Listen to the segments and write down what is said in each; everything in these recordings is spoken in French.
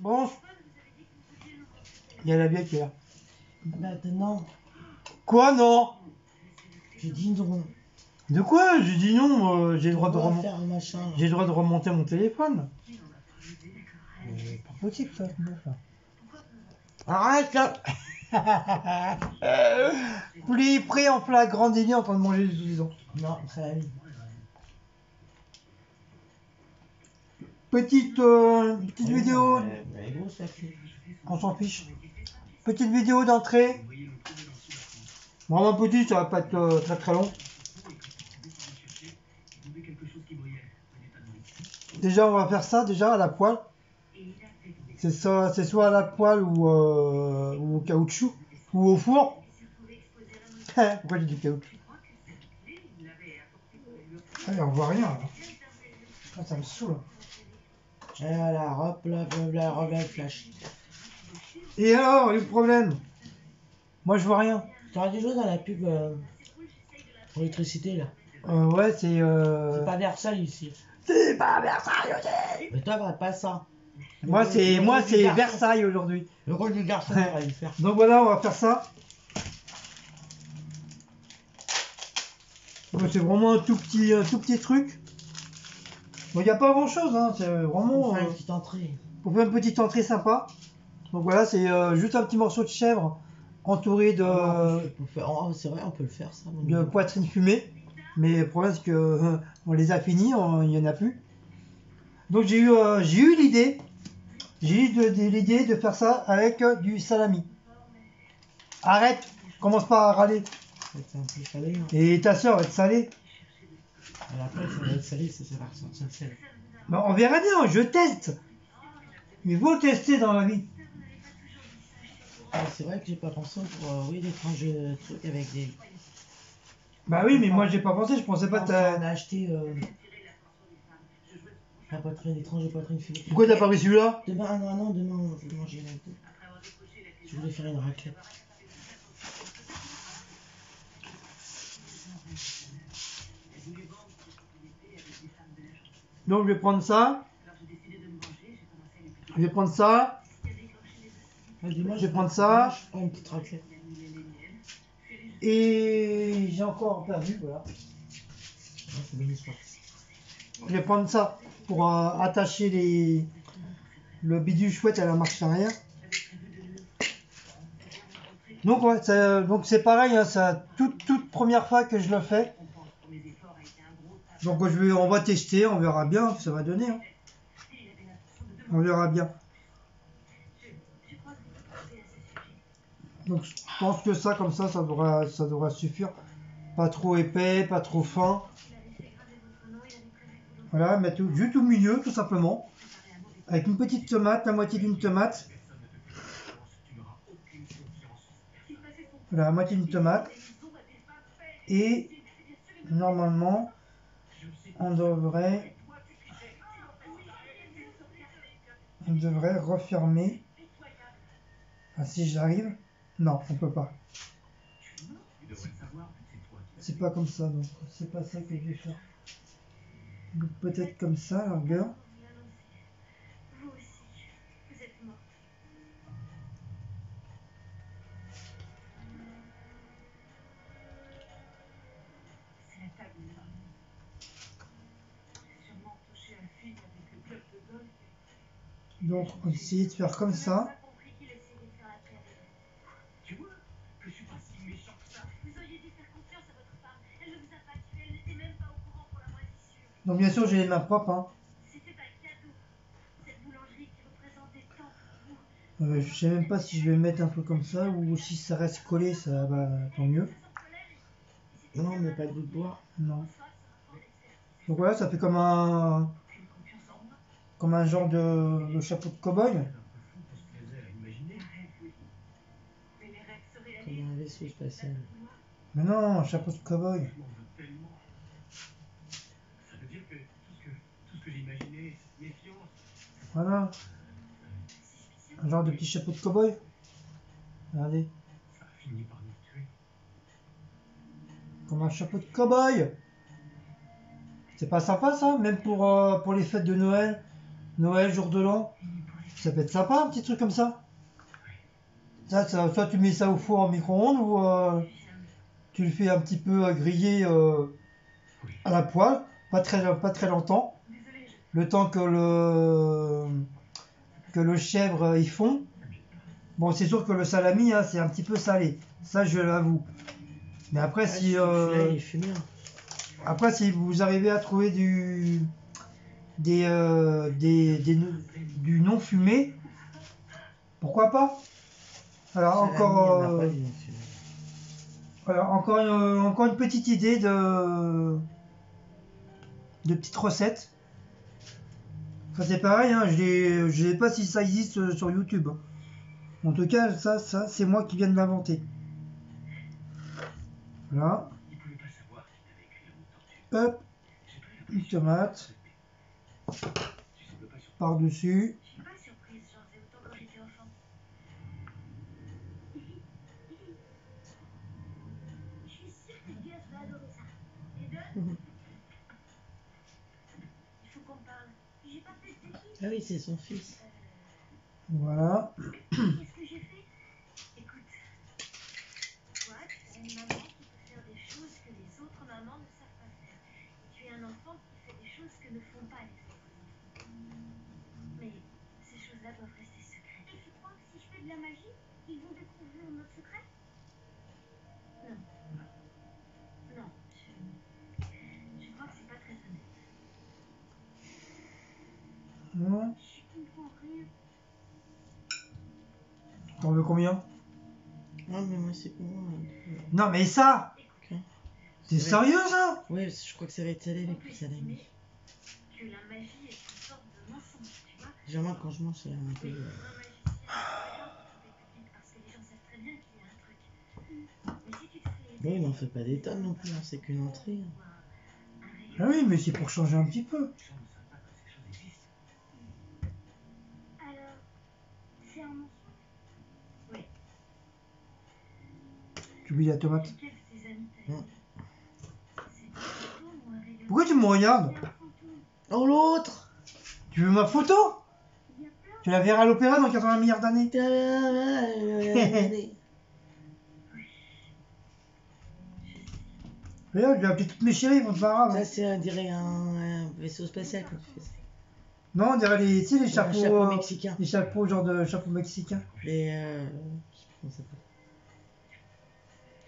Bon. Il y a la bière qui est là. Maintenant, Quoi, non? J'ai dit non. De quoi? J'ai dit non, euh, j'ai le droit de remonter. J'ai le droit de remonter mon téléphone. Pas possible ça. Arrête là Pris, pris en flagrant délit en train de manger des saucissons. Non, ça va. Petite, euh, petite vidéo, Euh, on s'en fiche. Petite vidéo d'entrée. Vraiment petite, ça va pas être euh, très très long. Déjà, on va faire ça déjà à la poêle. C'est soit à la poêle ou, euh, ou au caoutchouc ou au four. Pourquoi j'ai dit caoutchouc? Ah, on voit rien. là. Ah, ça me saoule. Et voilà, hop là, hop là, hop là, flash. Et alors, le problème Moi, je vois rien. T'auras des choses dans la pub euh, pour l'électricité là. Euh, ouais, c'est. Euh... C'est pas Versailles ici. C'est pas Versailles aussi. Mais toi, va pas ça. Moi, c'est moi, c'est. Versailles aujourd'hui. Le rôle du garçon, on va le faire. Donc voilà, on va faire ça. C'est vraiment un tout petit, un tout petit truc. Bon, il n'y a pas grand chose, hein. c'est On vraiment fait euh, une petite entrée. pour faire une petite entrée sympa. Donc voilà, c'est euh, juste un petit morceau de chèvre entouré de, On faire- oh, c'est vrai, on peut le faire ça. de poitrine fumée. Mais le problème, c'est que euh, on les a finis, on- il n'y en a plus. Donc j'ai eu, euh, j'ai eu l'idée, j'ai eu de- de- l'idée de faire ça avec euh, du salami. Arrête, commence pas à râler. C'est un peu salé. Hein. Et ta soeur va être salée. La ça va être salé, ça, ça va ressortir le sel. Bah, on verra bien, je teste. Il faut tester dans la vie. Ah, c'est vrai que j'ai pas pensé pour euh, oui, d'étranges euh, trucs avec des. Bah oui, mais moi j'ai pas pensé, je pensais pas Enfin, ta... on a acheté euh, la poitrine étrange poitrine fumée. Pourquoi t'as pas pris celui-là? Demain, ah non, non, demain, je vais manger un peu. Je voulais faire une raclette. Donc je vais prendre ça. Je vais prendre ça. Je vais prendre ça. je prends une petite raclette. Et j'ai encore perdu, voilà. Je vais prendre ça pour euh, attacher les... le bidule chouette à la marche arrière. Donc ouais, donc c'est pareil, hein, c'est la toute, toute première fois que je le fais. Donc on va tester, on verra bien ça va donner. hein. On verra bien. Donc je pense que ça comme ça, ça devra, suffire. Pas trop épais, pas trop fin. Voilà, mettre juste au milieu, tout simplement. Avec une petite tomate, la moitié d'une tomate. Voilà, la moitié d'une tomate. Et normalement, on devrait, on devrait refermer. Ah, si j'arrive, non, on peut pas. C'est pas comme ça, donc c'est pas ça que je vais faire. Peut-être comme ça, la n'était même pas au courant pour la moisissure. Donc bien sûr j'ai les mains propres. Hein. Euh, je sais même pas si je vais mettre un peu comme ça ou si ça reste collé, ça va tant mieux. Non, mais pas de bout de bois. Non. Donc voilà, ça fait comme un comme un genre de, de chapeau de cow-boy. Mais non, chapeau de cow-boy. Voilà. Un genre de petit chapeau de cow-boy. Regardez, comme un chapeau de cow-boy. C'est pas sympa ça, même pour, euh, pour les fêtes de Noël. Noël, jour de l'an. Ça peut être sympa, un petit truc comme ça. Ça, ça soit tu mets ça au four en micro-ondes ou euh, tu le fais un petit peu euh, griller euh, à la poêle, pas très, pas très longtemps. Le temps que le, que le chèvre y fond. Bon, c'est sûr que le salami, hein, c'est un petit peu salé. Ça, je l'avoue. Mais après, si, Ah, euh, hein. après, si vous arrivez à trouver du, des, euh, des, des- du non fumé, pourquoi pas? Alors, encore, euh, voilà, encore, une, encore une petite idée de, de petite recette. Ça, c'est pareil, hein, je ne sais pas si ça existe euh, sur YouTube. En tout cas, ça, ça c'est moi qui viens de l'inventer. Voilà, hop, une tomate Tu sembles pas surpris. Par-dessus. je suis pas surprise, j'en faisais autant quand j'étais enfant. Je suis sûre que Gus va adorer ça. Et deux Il faut qu'on parle. J'ai pas fait de bêtises. Ah oui, c'est son fils. Voilà. Et tu crois que si je fais de la magie, ils vont découvrir notre secret? Non. Non, je... Je crois que c'est pas très honnête. Voilà. Je comprends rien. T'en veux combien? Non, mais moi, c'est pour moi. Non, mais ça Ok. C'est sérieux, ça? Oui, je crois que ça va être salé avec salami. estimer que la magie est Généralement, quand je mange, c'est un peu. Mais euh, Bon, il n'en fait pas des tonnes non plus, hein, c'est qu'une entrée. hein. Ah oui, mais c'est pour changer un petit peu. Les gens ne savent pas que ces choses existent. alors c'est un mensonge. Tu oublies la tomate. Hum. Rayon Pourquoi tu me regardes? Oh, l'autre Tu veux ma photo Il y a plein. Tu la verras à l'opéra dans 80 milliards d'années. Regarde, je vais appeler toutes mes chéries, ils vont te barrer. Ça, c'est, on dirait un, un vaisseau spatial quand tu fais ça. Non, on dirait les, tu sais, les chapeaux, chapeau euh, mexicain. les chapeaux genre de chapeau mexicain. Les. Euh, je sais pas comment ça s'appelle.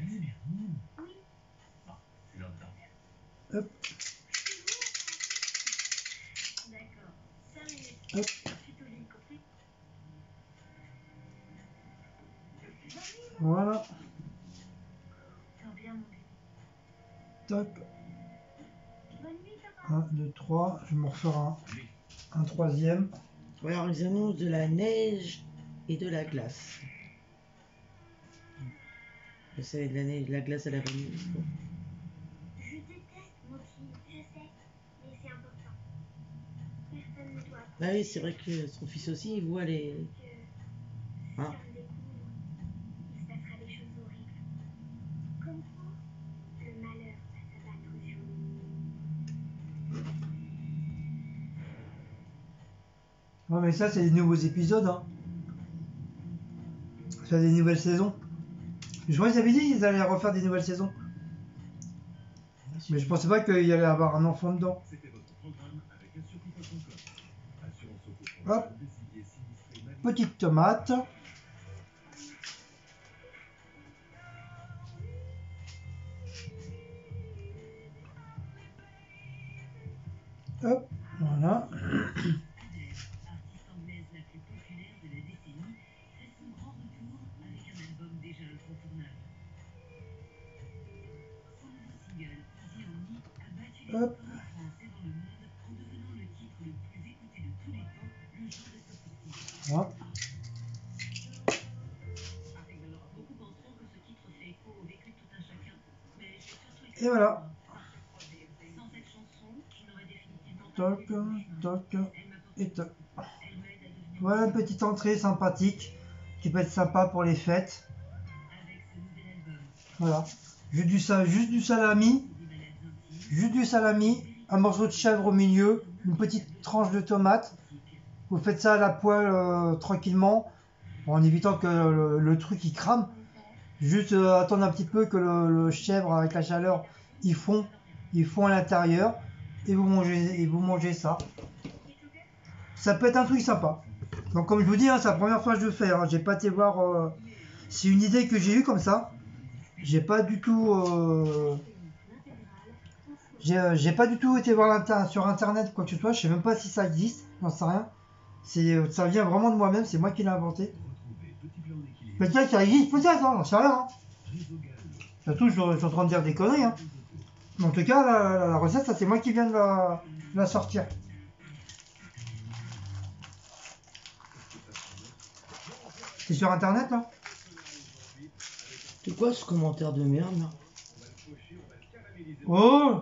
Oui. Oui. Voilà. Dors bien, mon bébé. Toc. Bonne nuit, papa. 1, 2, 3. Je vais m'en refaire un, un troisième. Alors, ils annoncent de la neige et de la glace. Je sais, de la neige, de la glace à la vanille. Je déteste Moki, je sais, mais c'est important. Personne ne doit Bah oui, c'est vrai que son fils aussi, il voit les. que Ouais, mais ça, c'est des nouveaux épisodes. Hein. C'est des nouvelles saisons. Je crois qu'ils avaient dit qu'ils allaient refaire des nouvelles saisons. Mais je pensais pas qu'il y allait avoir un enfant dedans. Hop. Petite tomate. Et voilà. Toc, toc, et Voilà une petite entrée sympathique qui peut être sympa pour les fêtes. Voilà. Juste du, juste du salami, juste du salami, un morceau de chèvre au milieu, une petite tranche de tomate vous faites ça à la poêle euh, tranquillement, en évitant que le, truc il crame. Juste euh, attendre un petit peu que le, chèvre avec la chaleur il fond, fond à l'intérieur et vous mangez ça. Ça peut être un truc sympa. Donc comme je vous dis, hein, c'est la première fois que je le fais. Hein. J'ai pas été voir. euh, C'est une idée que j'ai eue comme ça. J'ai pas du tout. J'ai pas du tout été voir sur internet quoi que ce soit. Je sais même pas si ça existe. J'en sais rien. C'est euh, ça vient vraiment de moi-même. C'est moi qui l'ai inventé. Peut-être ça existe, peut-être. Hein, j'en sais rien. Hein. Surtout, je, je suis en train de dire des conneries. Hein. Mais en tout cas, la, la- la recette, ça c'est moi qui viens de la, de la sortir. C'est sur internet là C'est quoi ce commentaire de merde là? Oh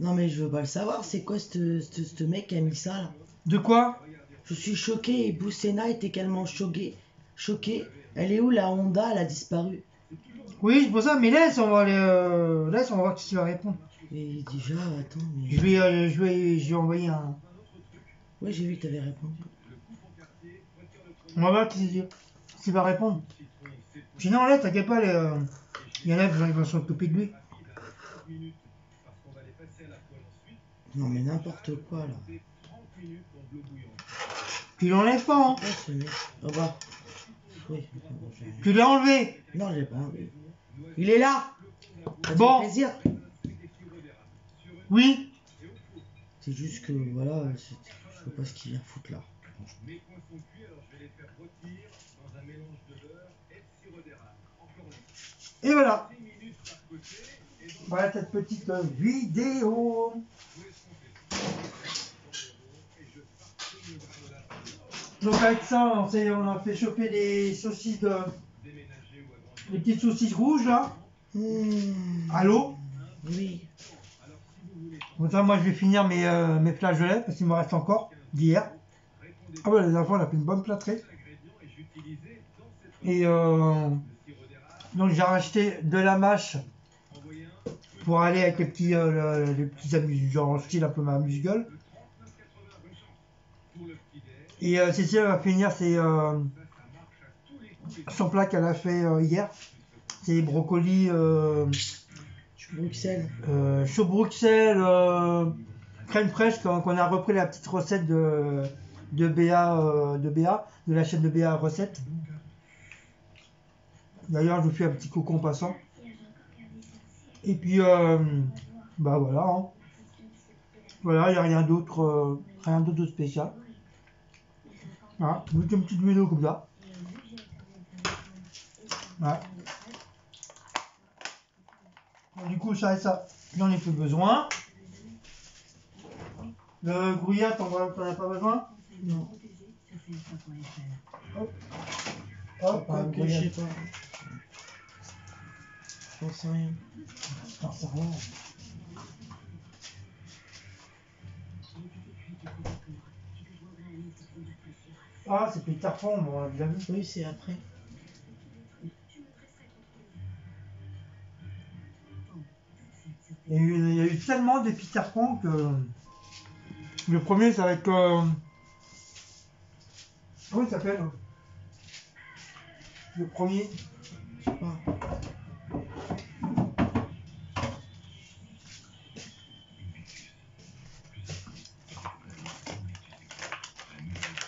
Non mais je veux pas le savoir, c'est quoi ce ce- ce mec qui a mis ça là? De quoi? Je suis choqué et Boussena est également choqué. Choqué. Elle est où la Honda? Elle a disparu. Oui, c'est pour ça, mais laisse, on va aller, euh, laisse, on va voir qui va répondre. Et déjà, attends, Je mais. lui, euh, je lui, je lui ai envoyé un. Ouais, j'ai vu que t'avais répondu. On va voir qui, qui va répondre. Sinon, là, t'inquiète pas, les, euh, il y en a qui vont s'occuper de lui. Non mais n'importe quoi là. Tu l'enlèves pas, hein. Oui. Tu l'as enlevé. Non, je l'ai pas enlevé. Il est là Ça Bon. fait plaisir Oui. C'est juste que voilà, c'est- je sais pas ce qu'il vient foutre là. Et voilà. 6 minutes par côté. Et donc, Voilà cette petite euh, vidéo. et je farcouille le granola Donc avec ça, on, a fait chauffer les saucisses, de, les petites saucisses rouges là, Mmh. à l'eau. Oui. Comme ça, moi je vais finir mes, euh, mes flageolets parce qu'il me reste encore d'hier. Ah ouais, les enfants, on a fait une bonne plâtrée. Et euh, donc j'ai racheté de la mâche pour aller avec les petits, euh, le- les petits amuse, genre style un peu ma amuse-gueule. Et euh, Cécile va finir ses, euh, son plat qu'elle a fait euh, hier. C'est brocolis euh, Bruxelles. euh, chaud Bruxelles, euh, crème fraîche, qu'on qu'on a repris la petite recette de, de BA, euh, de BA, de la chaîne de BA Recette. D'ailleurs, je vous fais un petit coucou en passant. Et puis, euh, bah voilà. hein. Voilà, il n'y a rien d'autre, euh, rien d'autre spécial. Voilà, juste une petite vidéo comme ça. Ouais. Du coup, ça et ça, j'en ai plus besoin. Le gruyère, t'en as pas besoin? Non. Hop, Pas un que je sais pas. J'en sais rien. J'en sais rien. Ah, c'est Peter Pan, on l'a déjà vu. Oui, c'est après. Il y, a eu, il y a eu tellement de Peter Pan que. Le premier, ça va être. Euh... Comment il s'appelle Le premier? Je sais pas.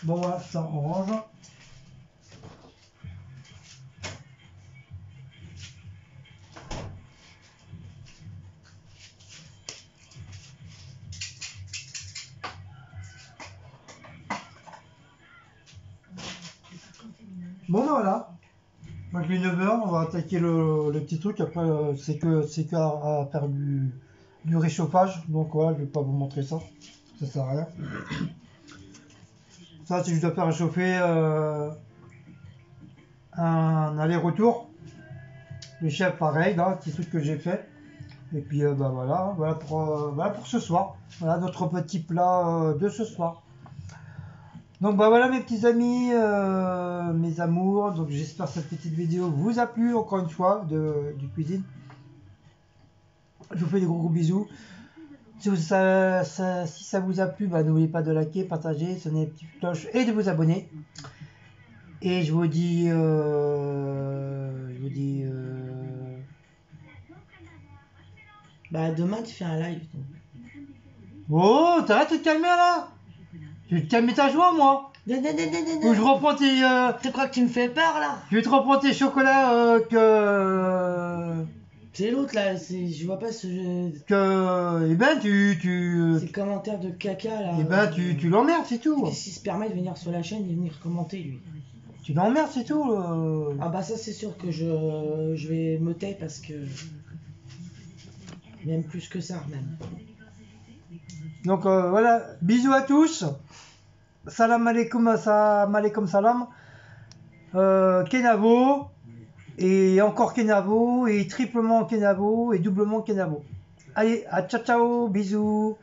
Bon, voilà, ça, on range. Bon, ben voilà. Donc, il est 9h, on va attaquer le, petit truc. Après, euh, c'est que c'est qu'à à faire du, réchauffage. Donc, voilà, je vais pas vous montrer ça. Ça sert à rien. Ça, c'est juste à faire réchauffer euh, un aller-retour. Le chef, pareil, là, petit truc que j'ai fait. Et puis, euh, bah voilà, voilà pour, euh, voilà pour ce soir. Voilà notre petit plat euh, de ce soir. Donc, bah voilà, mes petits amis, mes amours. Donc, j'espère que cette petite vidéo vous a plu, encore une fois, de, du cuisine. Je vous fais des gros gros bisous. Si, vous- ça, ça- si ça vous a plu, bah, n'oubliez pas de liker, partager, sonner la petite cloche et de vous abonner. Et je vous dis, euh, je vous dis, euh, Bah, demain, tu fais un live. donc. oh, t'arrêtes de te calmer là? Je vais te calmer ta joie, moi? Non, non, non, non, non, Ou je non. reprends tes, euh, Tu crois que tu me fais peur là je vais te reprendre tes chocolats euh, que, C'est l'autre là, c'est- je vois pas ce. que, eh ben, tu, tu, Ces commentaires de caca là. eh ben, tu, tu l'emmerdes, c'est tout. Qu'il se permet de venir sur la chaîne et venir commenter lui? Tu l'emmerdes, c'est tout. euh. Ah bah ça c'est sûr que je, je vais me taire parce que... Même plus que ça même. Donc euh, voilà, bisous à tous. Salam alaikum, salam alaikum salam. Euh, Kenavo, et encore Kenavo, et triplement Kenavo, et doublement Kenavo. Allez, à ciao ciao, bisous.